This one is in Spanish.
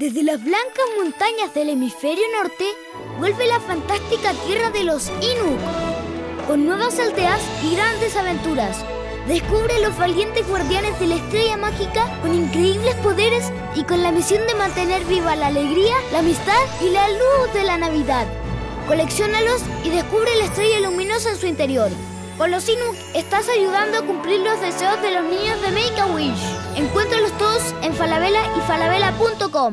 Desde las blancas montañas del hemisferio norte vuelve la fantástica tierra de los Inuk, con nuevas aldeas y grandes aventuras. Descubre los valientes guardianes de la estrella mágica con increíbles poderes y con la misión de mantener viva la alegría, la amistad y la luz de la Navidad. Colecciónalos y descubre la estrella luminosa en su interior. Con los Inuk estás ayudando a cumplir los deseos de los niños de Make a Wish. Encuéntralos todos en Falabella y falabella.com.